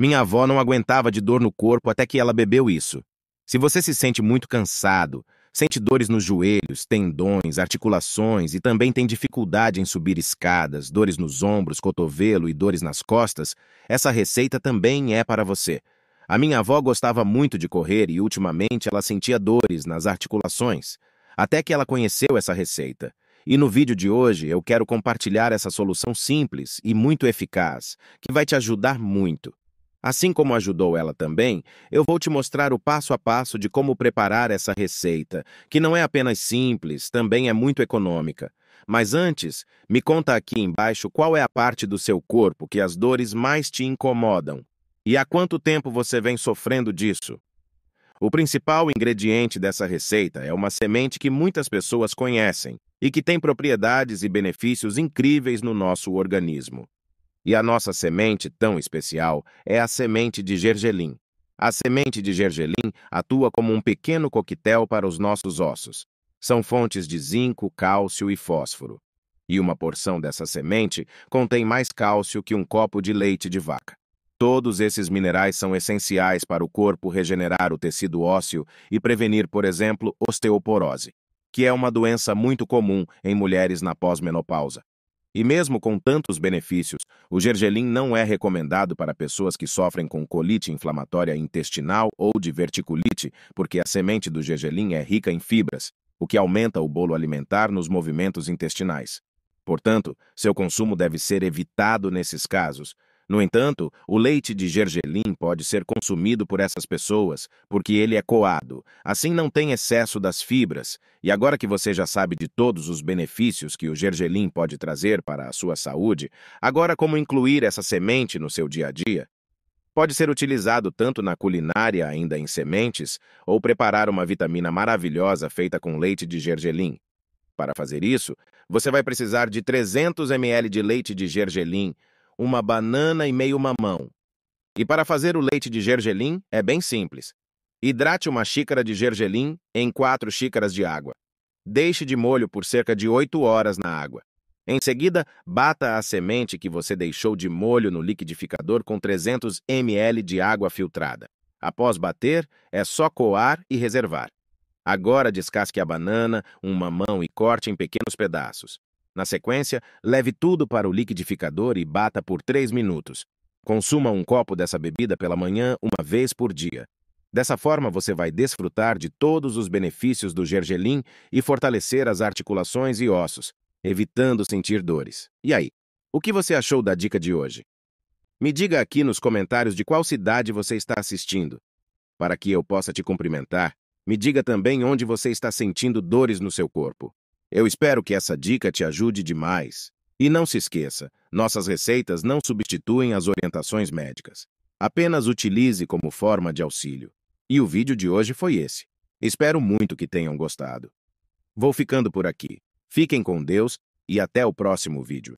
Minha avó não aguentava de dor no corpo até que ela bebeu isso. Se você se sente muito cansado, sente dores nos joelhos, tendões, articulações e também tem dificuldade em subir escadas, dores nos ombros, cotovelo e dores nas costas, essa receita também é para você. A minha avó gostava muito de correr e ultimamente ela sentia dores nas articulações, até que ela conheceu essa receita. E no vídeo de hoje eu quero compartilhar essa solução simples e muito eficaz, que vai te ajudar muito. Assim como ajudou ela também, eu vou te mostrar o passo a passo de como preparar essa receita, que não é apenas simples, também é muito econômica. Mas antes, me conta aqui embaixo qual é a parte do seu corpo que as dores mais te incomodam. E há quanto tempo você vem sofrendo disso? O principal ingrediente dessa receita é uma semente que muitas pessoas conhecem e que tem propriedades e benefícios incríveis no nosso organismo. E a nossa semente tão especial é a semente de gergelim. A semente de gergelim atua como um pequeno coquetel para os nossos ossos. São fontes de zinco, cálcio e fósforo. E uma porção dessa semente contém mais cálcio que um copo de leite de vaca. Todos esses minerais são essenciais para o corpo regenerar o tecido ósseo e prevenir, por exemplo, osteoporose, que é uma doença muito comum em mulheres na pós-menopausa. E mesmo com tantos benefícios, o gergelim não é recomendado para pessoas que sofrem com colite inflamatória intestinal ou diverticulite, porque a semente do gergelim é rica em fibras, o que aumenta o bolo alimentar nos movimentos intestinais. Portanto, seu consumo deve ser evitado nesses casos, no entanto, o leite de gergelim pode ser consumido por essas pessoas porque ele é coado, assim não tem excesso das fibras. E agora que você já sabe de todos os benefícios que o gergelim pode trazer para a sua saúde, agora como incluir essa semente no seu dia a dia? Pode ser utilizado tanto na culinária ainda em sementes ou preparar uma vitamina maravilhosa feita com leite de gergelim. Para fazer isso, você vai precisar de 300 ml de leite de gergelim, uma banana e meio mamão. E para fazer o leite de gergelim é bem simples. Hidrate uma xícara de gergelim em 4 xícaras de água. Deixe de molho por cerca de 8 horas na água. Em seguida, bata a semente que você deixou de molho no liquidificador com 300 ml de água filtrada. Após bater, é só coar e reservar. Agora descasque a banana, um mamão e corte em pequenos pedaços. Na sequência, leve tudo para o liquidificador e bata por 3 minutos. Consuma um copo dessa bebida pela manhã uma vez por dia. Dessa forma, você vai desfrutar de todos os benefícios do gergelim e fortalecer as articulações e ossos, evitando sentir dores. E aí, o que você achou da dica de hoje? Me diga aqui nos comentários de qual cidade você está assistindo. Para que eu possa te cumprimentar, me diga também onde você está sentindo dores no seu corpo. Eu espero que essa dica te ajude demais. E não se esqueça, nossas receitas não substituem as orientações médicas. Apenas utilize como forma de auxílio. E o vídeo de hoje foi esse. Espero muito que tenham gostado. Vou ficando por aqui. Fiquem com Deus e até o próximo vídeo.